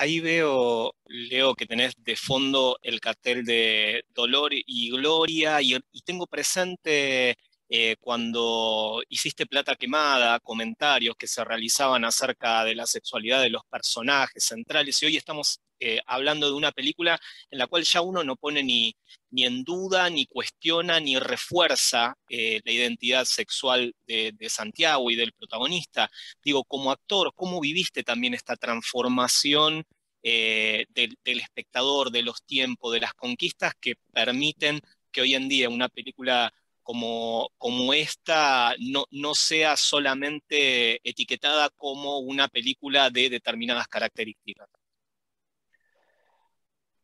ahí veo, Leo, que tenés de fondo el cartel de Dolor y Gloria y, tengo presente eh, cuando hiciste Plata Quemada, comentarios que se realizaban acerca de la sexualidad de los personajes centrales y hoy estamos eh, hablando de una película en la cual ya uno no pone ni, ni en duda, ni cuestiona, ni refuerza eh, la identidad sexual de, Santiago y del protagonista. Digo, como actor, ¿cómo viviste también esta transformación eh, del, espectador, de los tiempos, de las conquistas que permiten que hoy en día una película como, como esta no, no sea solamente etiquetada como una película de determinadas características?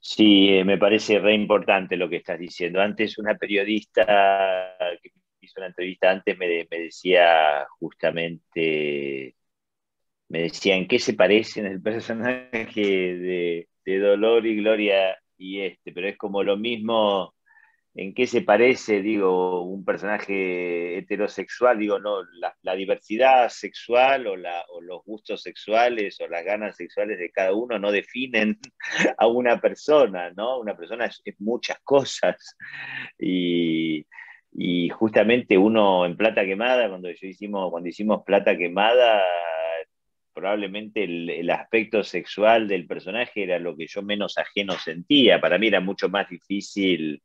Sí, eh, me parece re importante lo que estás diciendo. Antes una periodista que hizo una entrevista antes me, decía justamente, me decía en qué se parecen el personaje de, de Dolor y Gloria y este, pero es como lo mismo en qué se parece, digo, un personaje heterosexual, digo, no, la, diversidad sexual o, los gustos sexuales o las ganas sexuales de cada uno no definen a una persona, ¿no? Una persona es, muchas cosas. Y, justamente uno en Plata Quemada, cuando, hicimos, cuando hicimos Plata Quemada, probablemente el, aspecto sexual del personaje era lo que yo menos ajeno sentía. Para mí era mucho más difícil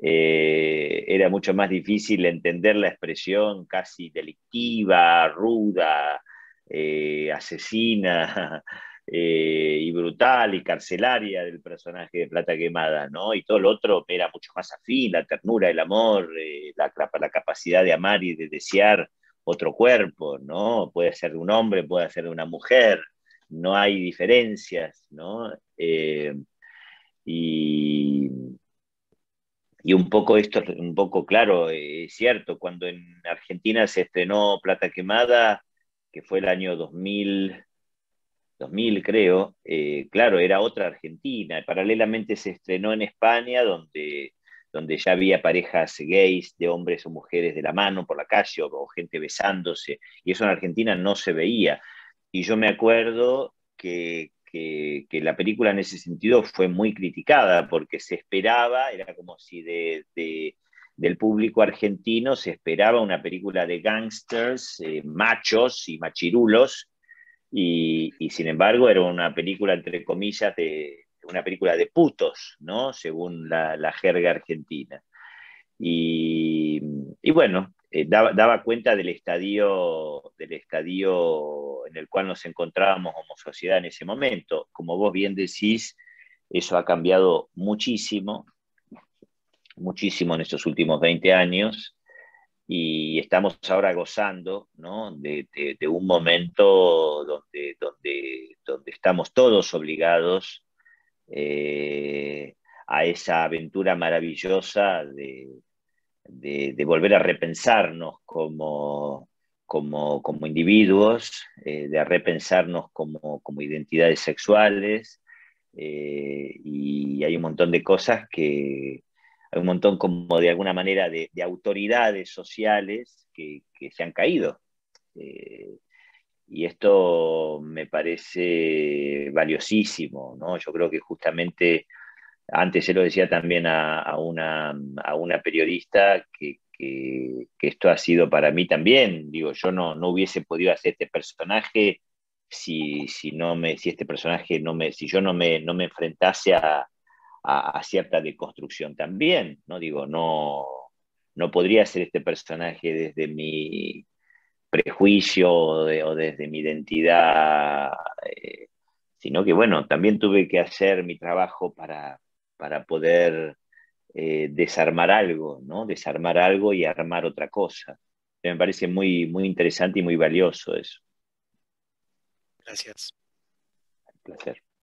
eh, era mucho más difícil entender la expresión casi delictiva, ruda, eh, asesina eh, y brutal y carcelaria del personaje de Plata Quemada, ¿no? Y todo lo otro era mucho más afín, la ternura, el amor, la, capacidad de amar y de desear otro cuerpo, ¿no? Puede ser de un hombre, puede ser de una mujer, no hay diferencias, ¿no? y y un poco esto, un poco claro, eh, es cierto, cuando en Argentina se estrenó Plata Quemada, que fue el año 2000, 2000 creo, eh, claro, era otra Argentina. Paralelamente se estrenó en España, donde, donde ya había parejas gays de hombres o mujeres de la mano por la calle o gente besándose, y eso en Argentina no se veía. Y yo me acuerdo que, que, la película en ese sentido fue muy criticada porque se esperaba, era como si de, del público argentino se esperaba una película de gangsters, eh, machos y machirulos, y, sin embargo era una película, entre comillas, de una película de putos, ¿no? Según la, jerga argentina. Y, bueno, eh, daba, cuenta del estadio, del estadio en el cual nos encontrábamos como sociedad en ese momento. Como vos bien decís, eso ha cambiado muchísimo, muchísimo en estos últimos 20 años y estamos ahora gozando de, un momento donde, donde, donde estamos todos obligados eh, a esa aventura maravillosa de, de, volver a repensarnos como, como, individuos, eh, de repensarnos como, identidades sexuales, eh, y hay un montón de cosas que, hay un montón como de alguna manera de, autoridades sociales que, se han caído. Eh, y esto me parece valiosísimo, ¿no? Yo creo que justamente antes se lo decía también a, una, periodista que, esto ha sido para mí también. Digo, yo no, no hubiese podido hacer este personaje si, no me, si este personaje no me, si yo no me, no me enfrentase a, cierta deconstrucción también. ¿no? Digo, no, no podría ser este personaje desde mi prejuicio o, desde mi identidad. Eh, sino que bueno, también tuve que hacer mi trabajo para, para poder eh, desarmar algo, ¿no? Desarmar algo y armar otra cosa. Me parece muy, muy interesante y muy valioso eso. Gracias. Un placer.